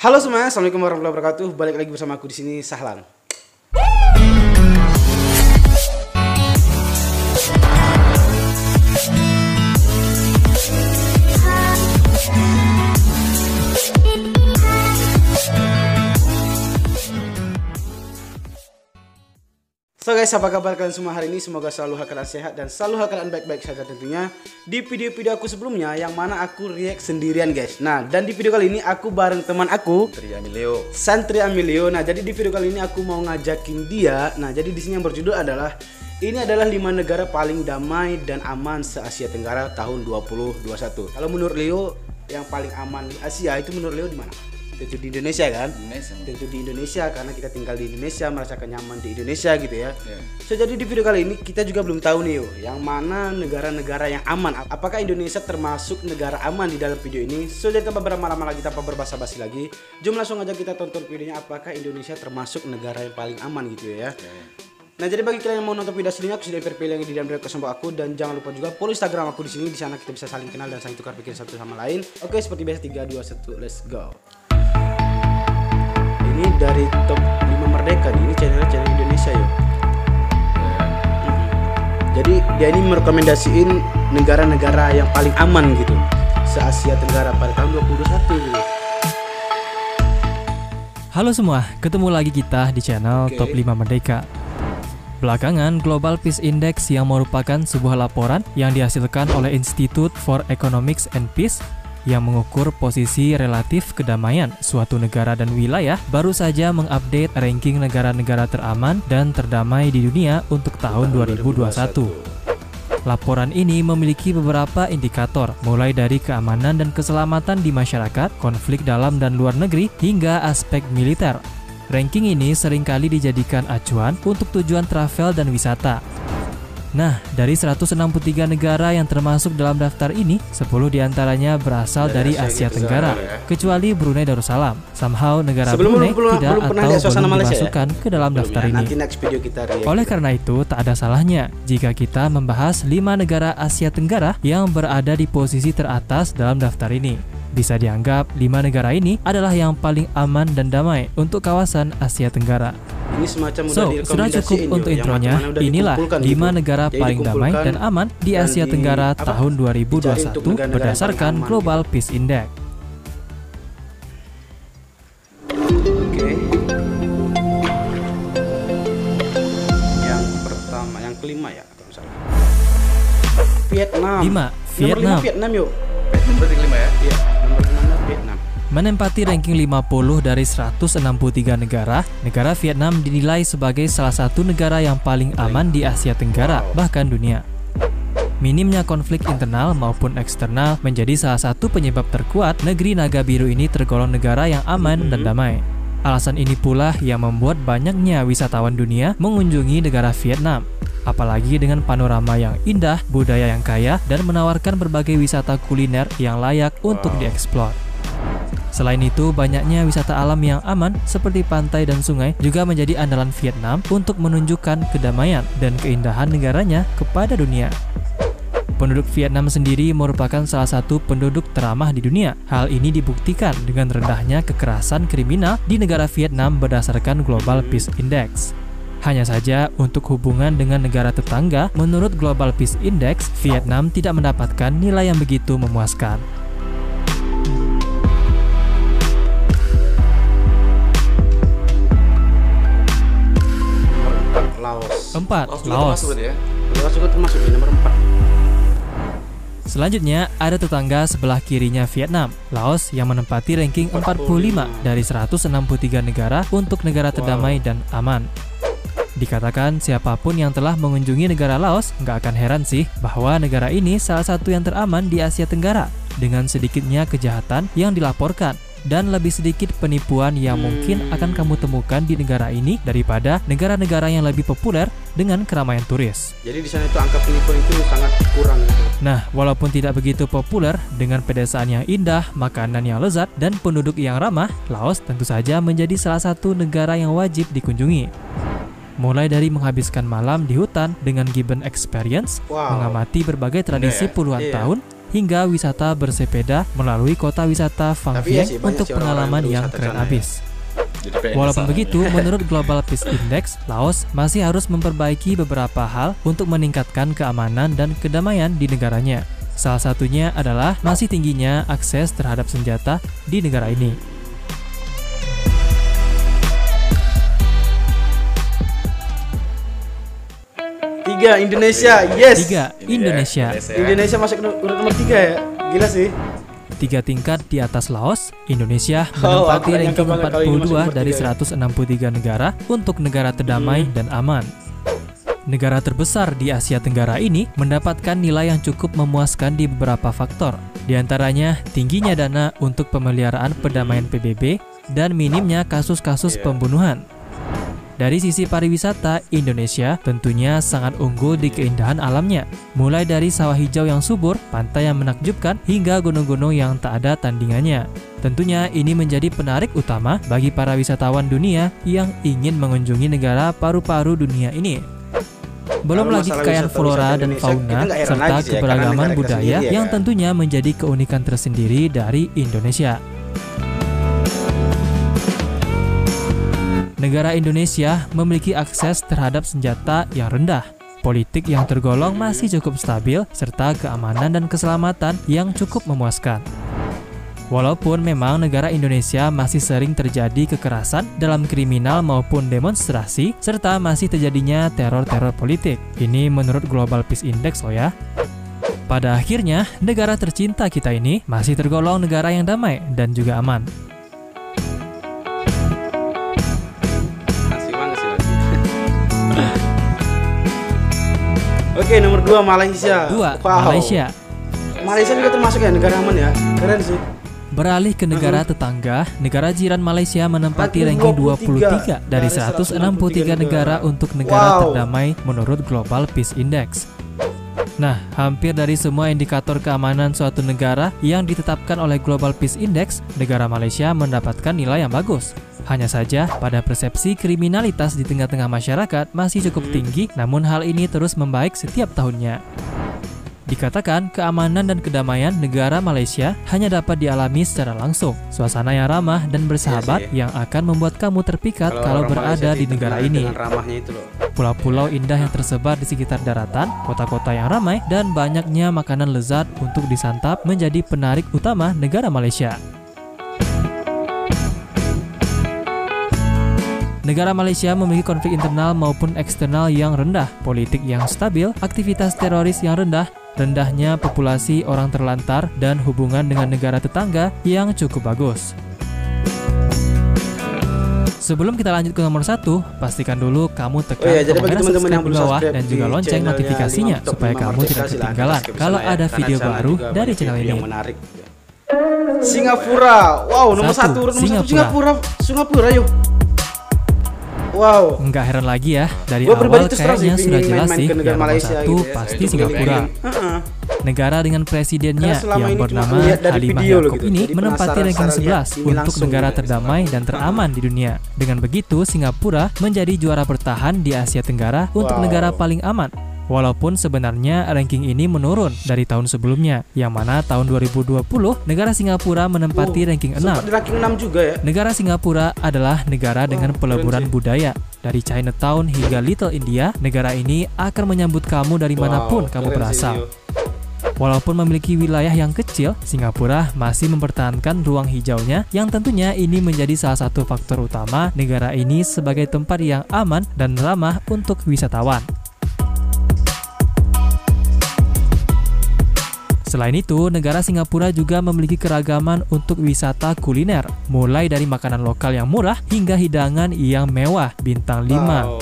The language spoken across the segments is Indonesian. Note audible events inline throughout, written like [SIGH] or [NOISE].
Halo semuanya, assalamualaikum warahmatullahi wabarakatuh. Balik lagi bersama aku di sini Sahlan. So guys, apa kabar kalian semua hari ini? Semoga selalu kalian sehat dan selalu kalian baik-baik saja tentunya. Di video-video aku sebelumnya yang mana aku react sendirian guys. Nah, dan di video kali ini aku bareng teman aku Tri Amilio. Santri Amilio. Nah, jadi di video kali ini aku mau ngajakin dia. Nah, jadi di sini yang berjudul adalah ini adalah lima negara paling damai dan aman se Asia Tenggara tahun 2021. Kalau menurut Leo yang paling aman di Asia itu menurut Leo di mana? Tentu di Indonesia kan? Indonesia. Tentu di Indonesia karena kita tinggal di Indonesia merasakan nyaman di Indonesia gitu ya. Ya. So jadi di video kali ini kita juga belum tahu nih yo, yang mana negara-negara yang aman. Apakah Indonesia termasuk negara aman di dalam video ini? So jadi tanpa berlama-lama lagi tanpa berbasa-basi lagi, jom langsung aja kita tonton videonya apakah Indonesia termasuk negara yang paling aman gitu ya. Nah jadi bagi kalian yang mau nonton video aslinya aku sudah prepare yang di dalam video sama aku dan jangan lupa juga follow Instagram aku di sini di sana kita bisa saling kenal dan saling tukar pikiran satu sama lain. Oke seperti biasa 3 2 1 let's go. Ini dari top 5 Merdeka nih. Ini channel channel Indonesia ya. Jadi dia ini merekomendasiin negara-negara yang paling aman gitu se Asia Tenggara pada tahun 2021 gitu. Halo semua, ketemu lagi kita di channel Oke. Top 5 Merdeka. Belakangan, Global Peace Index yang merupakan sebuah laporan yang dihasilkan oleh Institute for Economics and Peace yang mengukur posisi relatif kedamaian suatu negara dan wilayah baru saja mengupdate ranking negara-negara teraman dan terdamai di dunia untuk tahun 2021. Laporan ini memiliki beberapa indikator, mulai dari keamanan dan keselamatan di masyarakat, konflik dalam dan luar negeri, hingga aspek militer. Ranking ini sering kali dijadikan acuan untuk tujuan travel dan wisata. Nah, dari 163 negara yang termasuk dalam daftar ini, 10 di antaranya berasal Dari dari Asia Asia Tenggara, ya. kecuali Brunei Darussalam. Somehow negara Sebelum Brunei belum- tidak belum atau belum ya? dimasukkan ke dalam Belum daftar ya, ini. Kita. Oleh karena itu, tak ada salahnya jika kita membahas 5 negara Asia Tenggara yang berada di posisi teratas dalam daftar ini. Bisa dianggap 5 negara ini adalah yang paling aman dan damai untuk kawasan Asia Tenggara. Ini semacam udah So, sudah cukup untuk intronya. Inilah dikumpulkan 5 gitu. negara Jadi paling damai dan aman di Asia di- Tenggara apa? tahun Dicari 2021 untuk negara-negara yang berdasarkan aman Global gitu. Peace Index. Oke. Yang pertama, yang kelima ya kalau nggak salah. Vietnam. Lima, Nomor Vietnam. lima Vietnam yuk. Berarti kelima ya? Menempati ranking 50 dari 163 negara, negara Vietnam dinilai sebagai salah satu negara yang paling aman di Asia Tenggara, bahkan dunia. Minimnya konflik internal maupun eksternal menjadi salah satu penyebab terkuat negeri naga biru ini tergolong negara yang aman dan damai. Alasan ini pula yang membuat banyaknya wisatawan dunia mengunjungi negara Vietnam. Apalagi dengan panorama yang indah, budaya yang kaya, dan menawarkan berbagai wisata kuliner yang layak untuk dieksplor. Selain itu, banyaknya wisata alam yang aman seperti pantai dan sungai juga menjadi andalan Vietnam untuk menunjukkan kedamaian dan keindahan negaranya kepada dunia. Penduduk Vietnam sendiri merupakan salah satu penduduk teramah di dunia. Hal ini dibuktikan dengan rendahnya kekerasan kriminal di negara Vietnam berdasarkan Global Peace Index. Hanya saja, untuk hubungan dengan negara tetangga, menurut Global Peace Index, Vietnam tidak mendapatkan nilai yang begitu memuaskan. Laos. 4. Laos juga Laos termasuk ya? Laos juga termasuk di nomor empat. Selanjutnya, ada tetangga sebelah kirinya Vietnam, Laos yang menempati ranking 45 dari 163 negara untuk negara terdamai dan aman. Dikatakan siapa pun yang telah mengunjungi negara Laos nggak akan heran sih bahwa negara ini salah satu yang teraman di Asia Tenggara dengan sedikitnya kejahatan yang dilaporkan dan lebih sedikit penipuan yang mungkin akan kamu temukan di negara ini daripada negara-negara yang lebih populer dengan keramaian turis. Jadi di sana itu angka penipuan itu sangat kurang gitu. Nah, walaupun tidak begitu populer, dengan pedesaan yang indah, makanan yang lezat, dan penduduk yang ramah, Laos tentu saja menjadi salah satu negara yang wajib dikunjungi. Mulai dari menghabiskan malam di hutan dengan Gibbon Experience, Wow. mengamati berbagai tradisi ya? puluhan Iya. tahun, hingga wisata bersepeda melalui kota wisata Phang Tapi ya sih, untuk sih pengalaman yang keren ya. abis. Jadi pengen Walaupun begitu, menurut Global Peace Index, Laos masih harus memperbaiki beberapa hal untuk meningkatkan keamanan dan kedamaian di negaranya. Salah satunya adalah masih tingginya akses terhadap senjata di negara ini. Tiga Indonesia, yes. Tiga, Indonesia. Indonesia masuk ke urut nomor tiga ya. Gila sih. Tiga tingkat di atas Laos, Indonesia Oh, menempati nyangka ranking banget kalau ini masuk 42 nomor dari tiga ya. 163 negara untuk negara terdamai Hmm. dan aman. Negara terbesar di Asia Tenggara ini mendapatkan nilai yang cukup memuaskan di beberapa faktor. Di antaranya tingginya dana untuk pemeliharaan perdamaian PBB dan minimnya kasus-kasus Iya. pembunuhan. Dari sisi pariwisata, Indonesia tentunya sangat unggul di keindahan alamnya. Mulai dari sawah hijau yang subur, pantai yang menakjubkan, hingga gunung-gunung yang tak ada tandingannya. Tentunya ini menjadi penarik utama bagi para wisatawan dunia yang ingin mengunjungi negara paru-paru dunia ini. Belum Kalau lagi kekayaan flora dan fauna serta ya, keberagaman kita budaya ya yang kan. tentunya menjadi keunikan tersendiri dari Indonesia. Negara Indonesia memiliki akses terhadap senjata yang rendah, politik yang tergolong masih cukup stabil, serta keamanan dan keselamatan yang cukup memuaskan. Walaupun memang negara Indonesia masih sering terjadi kekerasan dalam kriminal maupun demonstrasi, serta masih terjadinya teror-teror politik. Ini menurut Global Peace Index loh ya. Pada akhirnya, negara tercinta kita ini masih tergolong negara yang damai dan juga aman. Oke, nomor dua Malaysia. Dua, Wow. Malaysia. Malaysia juga termasuk ya negara aman ya. Keren sih. Beralih ke negara tetangga, negara jiran Malaysia menempati Ranking ranking 23 dari 163 negara untuk negara Wow. terdamai menurut Global Peace Index. Nah, hampir dari semua indikator keamanan suatu negara yang ditetapkan oleh Global Peace Index, negara Malaysia mendapatkan nilai yang bagus. Hanya saja, pada persepsi kriminalitas di tengah-tengah masyarakat masih cukup tinggi, namun hal ini terus membaik setiap tahunnya. Dikatakan keamanan dan kedamaian negara Malaysia hanya dapat dialami secara langsung. Suasana yang ramah dan bersahabat Iya yang akan membuat kamu terpikat kalau, orang berada Malaysia di negara ini. Dengan ramahnya itu loh. Pulau-pulau indah yang tersebar di sekitar daratan, kota-kota yang ramai, dan banyaknya makanan lezat untuk disantap menjadi penarik utama negara Malaysia. Negara Malaysia memiliki konflik internal maupun eksternal yang rendah, politik yang stabil, aktivitas teroris yang rendah, rendahnya populasi orang terlantar, dan hubungan dengan negara tetangga yang cukup bagus. Sebelum kita lanjut ke nomor satu, pastikan dulu kamu tekan Oh iya, jadi bagi teman-teman yang di belum bawah dan juga lonceng notifikasinya supaya kamu tidak ketinggalan kalau ada video baru dari channel ini. yang menarik. Singapura. Wow, nomor Satu, satu, nomor satu Singapura. Singapura. Singapura yuk. Wow. Enggak heran lagi ya, dari Gua awal kayaknya sih sudah jelas sih yang nomor satu gitu ya. pasti Singapura. Negara dengan presidennya yang ini bernama Halimah Yacob gitu. ini Jadi menempati ranking secara lihat 11 ini untuk negara gitu. terdamai dan teraman di dunia. Dengan begitu, Singapura menjadi juara bertahan di Asia Tenggara untuk Wow. negara paling aman. Walaupun sebenarnya ranking ini menurun dari tahun sebelumnya, yang mana tahun 2020 negara Singapura menempati Oh, ranking 6. Sempat di ranking 6 juga ya. Negara Singapura adalah negara dengan peleburan budaya. Dari Chinatown hingga Little India, negara ini akan menyambut kamu dari mana pun Wow, kamu berasal. Walaupun memiliki wilayah yang kecil, Singapura masih mempertahankan ruang hijaunya yang tentunya ini menjadi salah satu faktor utama negara ini sebagai tempat yang aman dan ramah untuk wisatawan. Selain itu, negara Singapura juga memiliki keragaman untuk wisata kuliner, mulai dari makanan lokal yang murah hingga hidangan yang mewah bintang 50.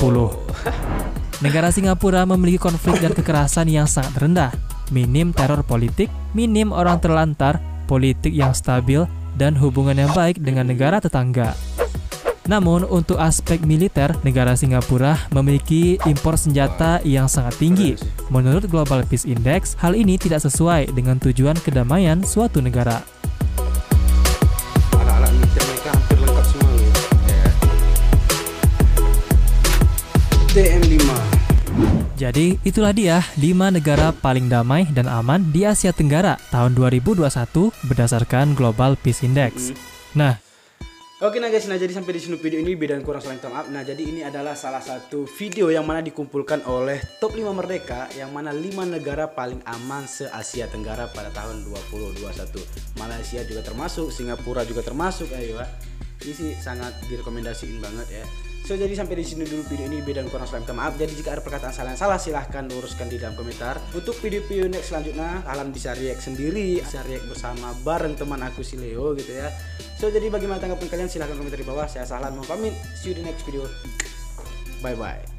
[LAUGHS] Negara Singapura memiliki konflik dan kekerasan yang sangat rendah, minim teror politik, minim orang terlantar, politik yang stabil, dan hubungan yang baik dengan negara tetangga. Namun, untuk aspek militer, negara Singapura memiliki impor senjata yang sangat tinggi. Menurut Global Peace Index, hal ini tidak sesuai dengan tujuan kedamaian suatu negara. Alat-alat militer mereka hampir lengkap semua loh. TM5. Jadi Jadi itulah dia 5 negara paling damai dan aman di Asia Tenggara tahun 2021 berdasarkan Global Peace Index. Nah, Oke nah guys, nah jadi sampai di sini video ini beda dan kurang saling maaf. Nah jadi ini adalah salah satu video yang mana dikumpulkan oleh top 5 merdeka yang mana 5 negara paling aman se Asia Tenggara pada tahun 2021. Malaysia juga termasuk, Singapura juga termasuk, ayo Pak. Ini sih sangat direkomendasiin banget ya. So jadi sampai di sini dulu video ini beda dan kurang saling maaf. Jadi jika ada perkataan salah yang salah silahkan luruskan di dalam komentar. Untuk video-video next selanjutnya kalian bisa react sendiri, bisa react bersama bareng teman aku si Leo gitu ya. So jadi bagaimana tanggapan kalian silahkan komentar di bawah. Saya Sahlan mau pamit. See you di next video. Bye bye.